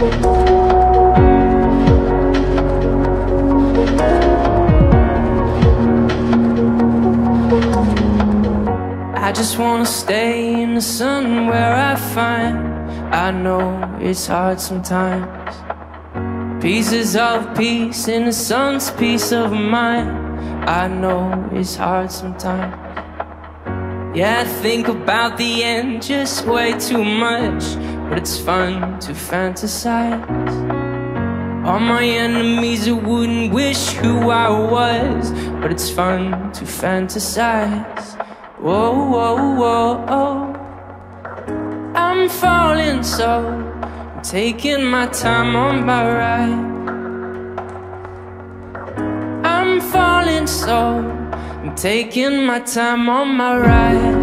I just wanna stay in the sun where I find. I know it's hard sometimes. Pieces of peace in the sun's peace of mind. I know it's hard sometimes. Yeah, I think about the end just way too much but it's fun to fantasize. All my enemies wouldn't wish who I was, but it's fun to fantasize. Whoa, whoa, whoa, oh. I'm falling so, I'm taking my time on my ride. I'm falling so, I'm taking my time on my ride.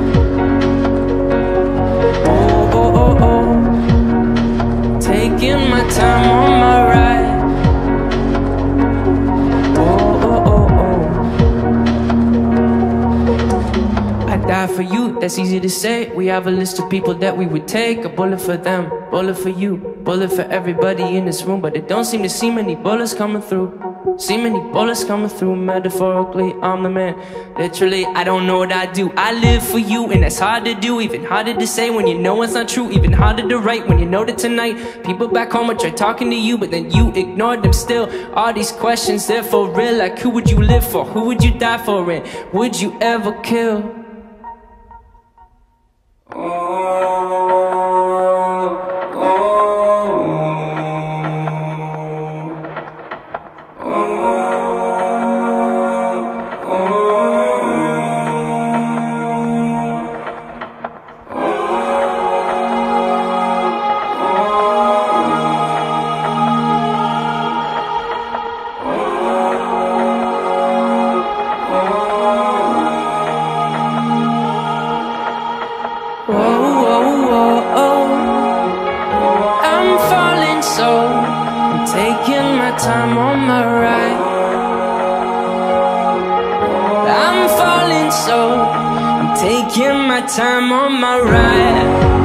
Die for you, that's easy to say. We have a list of people that we would take. A bullet for them, bullet for you, bullet for everybody in this room. But it don't seem to see many bullets coming through. See many bullets coming through. Metaphorically, I'm the man. Literally, I don't know what I do. I live for you, and that's hard to do. Even harder to say when you know it's not true. Even harder to write when you know that tonight people back home are try talking to you, but then you ignored them still. All these questions, they're for real. Like, who would you live for? Who would you die for? And would you ever kill? So I'm taking my time on my ride. I'm falling so I'm taking my time on my ride.